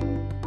you